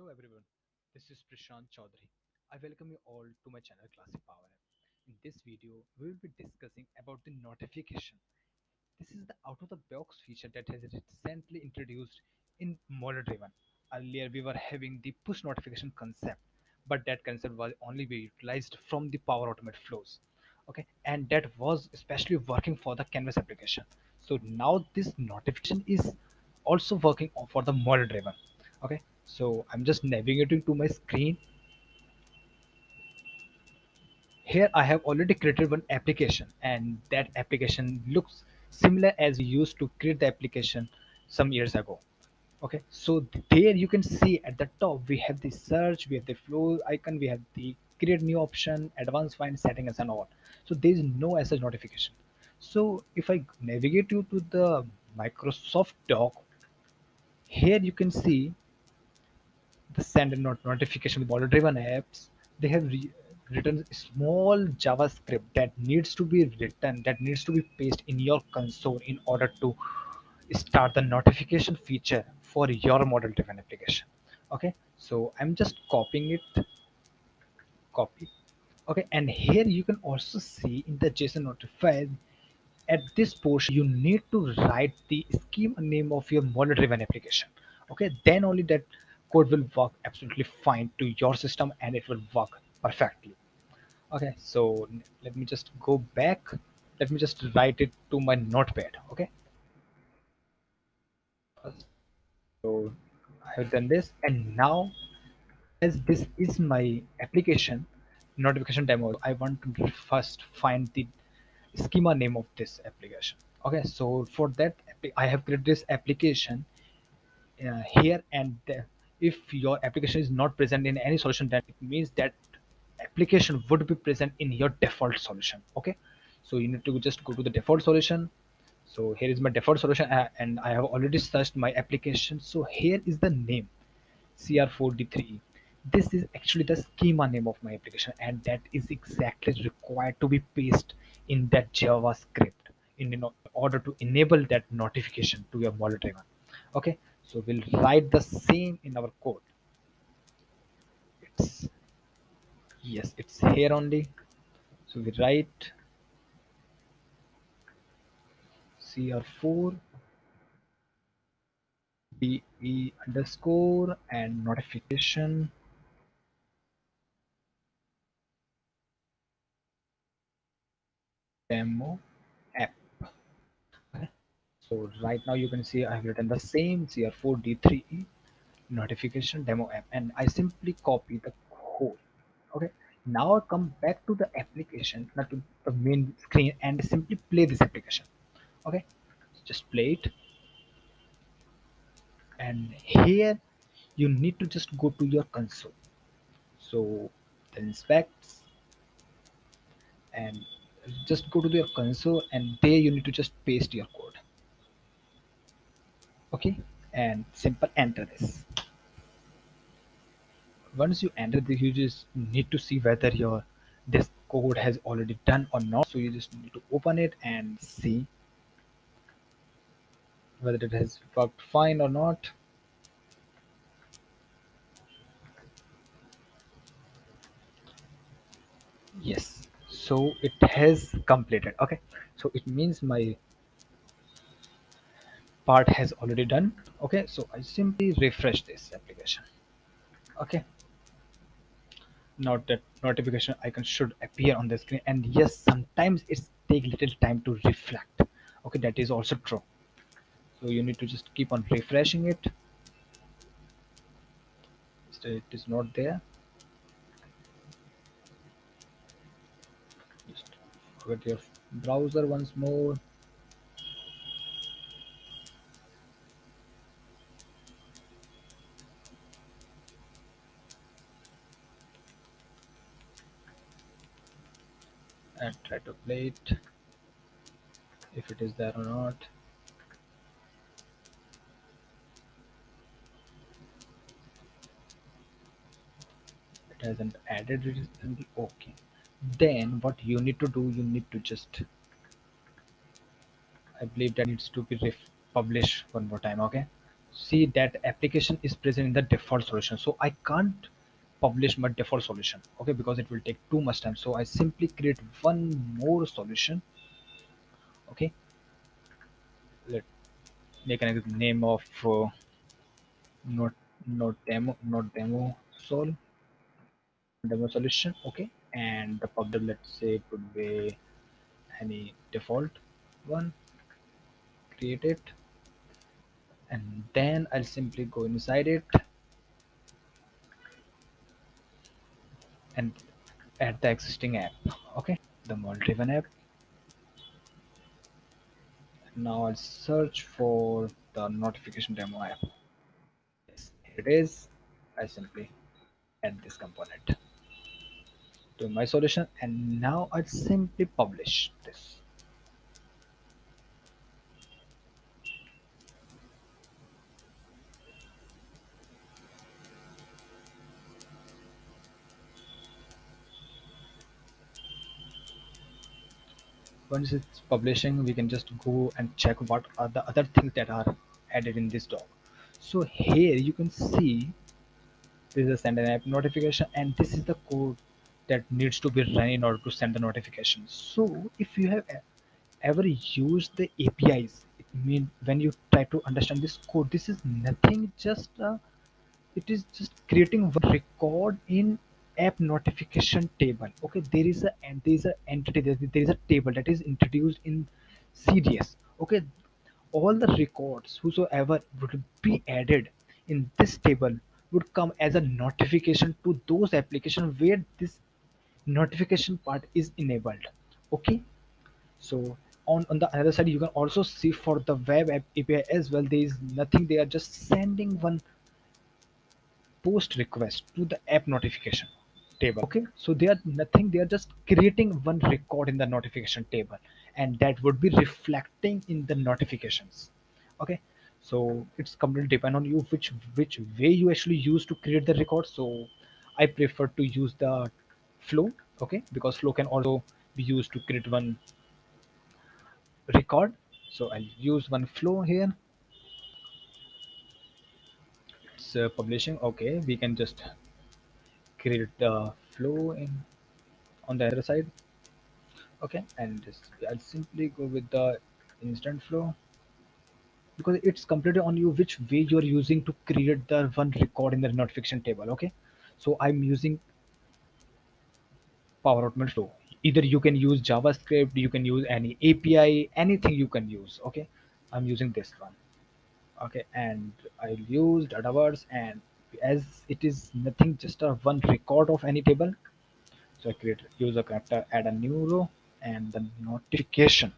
Hello everyone, this is Prashant Chaudhary. I welcome you all to my channel Classy Power. In this video, we will be discussing about the notification. This is the out-of-the-box feature that has recently introduced in model driven. Earlier, we were having the push notification concept, but that concept was only be utilized from the Power Automate flows. Okay, and that was especially working for the Canvas application. So now this notification is also working for the model driven. Okay, so I'm just navigating to my screen. Here I have already created one application and that application looks similar as we used to create the application some years ago. Okay, so there you can see at the top we have the search, we have the flow icon, we have the create new option, advanced find settings and all. So there is no such notification. So if I navigate you to the Microsoft doc here you can see the send and not notification with model driven apps they have re- written small javascript that needs to be written that needs to be pasted in your console in order to start the notification feature for your model driven application. Okay? So i'm just copying it. Copy. Okay? And here you can also see in the json notifier at this portion you need to write the schema name of your model driven application. Okay? Then only that code will work absolutely fine to your system and it will work perfectly. Okay so let me just go back. Let me just write it to my notepad okay? So i have done this and now as this is my application notification demo i want to first find the schema name of this application okay? So for that i have created this application uh, here and there. If your application is not present in any solution then it means that application would be present in your default solution okay? So you need to just go to the default solution. So here is my default solution uh, and i have already searched my application. So here is the name cr4d3e this is actually the schema name of my application and that is exactly required to be pasted in that javascript in know, order to enable that notification to your model driven okay so we'll write the same in our code. It's yes it's here only. So we write cr4 be underscore and notification. Demo so right now you can see i've written the same cr4d3e notification demo app and i simply copy the code. Okay? Now i come back to the application not to the main screen and simply play this application. Okay? Just play it. And here you need to just go to your console. So the inspects. And just go to your console and there you need to just paste your code okay? And simple enter this. Once you enter this you just need to see whether your this code has already done or not. So you just need to open it and see whether it has worked fine or not. Yes. So it has completed. Okay. So it means my part has already done. Okay so i simply refresh this application. Okay. Now that notification icon should appear on the screen. And yes sometimes it's take little time to reflect. Okay that is also true. So you need to just keep on refreshing it. Still it is not there. Just forget your browser once more and try to play it if it is there or not. It hasn't added it recently okay. Then what you need to do you need to just i believe that needs to be published one more time okay? See that application is present in the default solution so i can't publish my default solution okay because it will take too much time. So i simply create one more solution okay. Let make a name of uh, not not demo not demo sol demo solution okay. And the public let's say it would be any default one create it. And then I'll simply go inside it and add the existing app. Okay the model driven app. Now I'll search for the notification demo app. Yes, here it is. I simply add this component to my solution and now I'll simply publish this once it's publishing we can just go and check what are the other things that are added in this doc. So here you can see this is a send an app notification and this is the code that needs to be run in order to send the notification. So if you have ever used the apis it mean when you try to understand this code this is nothing just uh, it is just creating one record in app notification table. Okay there is a and there is a entity there, there is a table that is introduced in cds okay all the records whosoever would be added in this table would come as a notification to those applications where this notification part is enabled. Okay so on on the other side you can also see for the web app api as well there is nothing. They are just sending one post request to the app notification table. Okay so they are nothing they are just creating one record in the notification table and that would be reflecting in the notifications. Okay so it's completely depend on you which which way you actually use to create the record. So i prefer to use the flow okay because flow can also be used to create one record. So i'll use one flow here. It's uh, publishing. Okay we can just create the flow in on the other side. Okay and just I'll simply go with the instant flow. Because it's completely on you which way you're using to create the one record in the notification table okay? So I'm using Power Automate Flow. Either you can use JavaScript you can use any API anything you can use okay? I'm using this one okay? And I'll use Dataverse and as it is nothing just a one record of any table. So I create user character add a new row and the notification.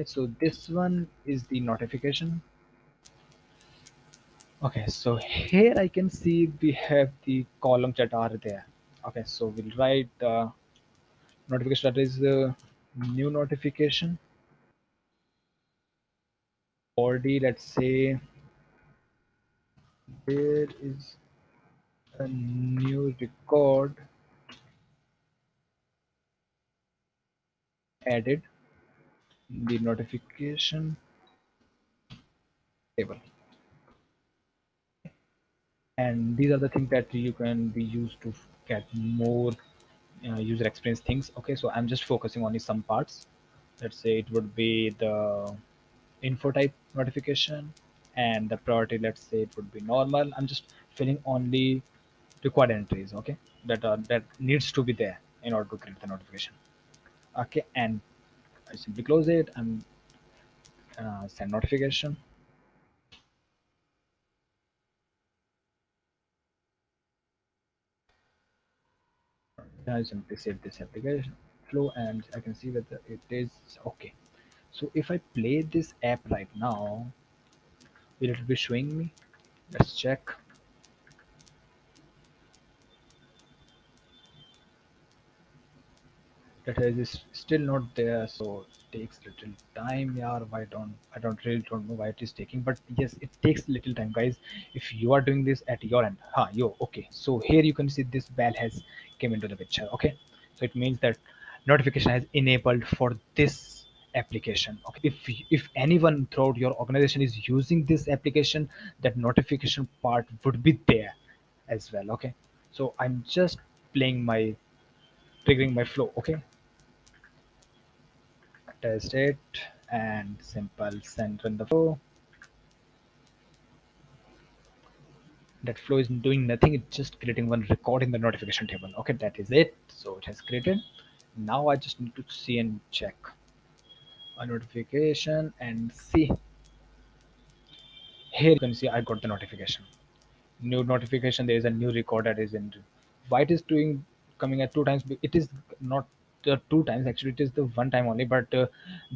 Okay, so this one is the notification. Okay so here I can see we have the columns that are there. Okay so we'll write the notification that is the new notification. Body let's say there is a new record added in the notification table. And these are the things that you can be used to get more uh, user experience things. Okay so i'm just focusing on some parts. Let's say it would be the info type notification and the priority let's say it would be normal. I'm just filling only required entries okay that are that needs to be there in order to create the notification. Okay and i simply close it and uh, send notification. I simply save this application flow and I can see that it is okay. So if I play this app right now will it be showing me? Let's check. That is still not there so it takes little time yeah why don't i don't really don't know why it is taking but yes it takes little time guys. If you are doing this at your end huh yo okay. So here you can see this bell has came into the picture okay? So it means that notification has enabled for this application okay? If if anyone throughout your organization is using this application that notification part would be there as well okay? So i'm just playing my triggering my flow okay? Test it and simple send run the flow. That flow is doing nothing it's just creating one record in the notification table okay? That is it. So it has created. Now i just need to see and check a notification and see. Here you can see i got the notification. New notification there is a new record that is in. Why it is doing coming at two times? It is not the two times actually it is the one time only but uh,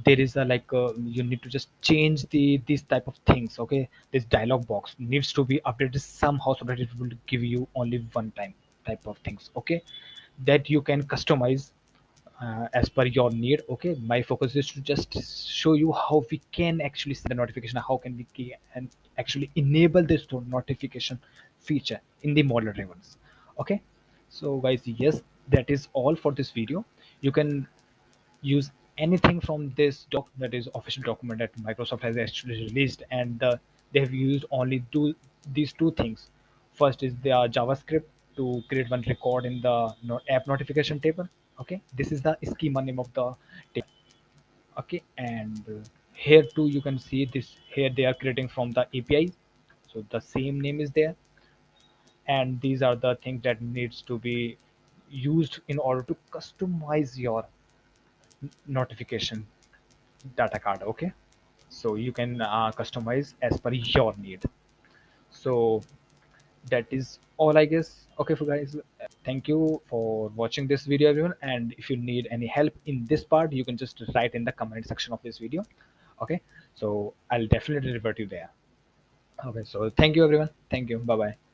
there is a like uh, you need to just change the these type of things okay? This dialog box needs to be updated somehow so that it will give you only one time type of things okay? That you can customize uh, as per your need okay? My focus is to just show you how we can actually send a notification how can we and actually enable this notification feature in the model drivens okay? So guys yes that is all for this video. You can use anything from this doc that is official document that microsoft has actually released and uh, they have used only two these two things. First is the javascript to create one record in the app notification table okay this is the schema name of the table. Okay and here too you can see this here they are creating from the api so the same name is there. And these are the things that needs to be used in order to customize your notification data card okay? So you can uh, customize as per your need. So that is all i guess. Okay for guys thank you for watching this video everyone. And if you need any help in this part you can just write in the comment section of this video. Okay? So i'll definitely revert you there. Okay so thank you everyone. Thank you. Bye bye